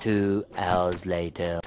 Two hours later.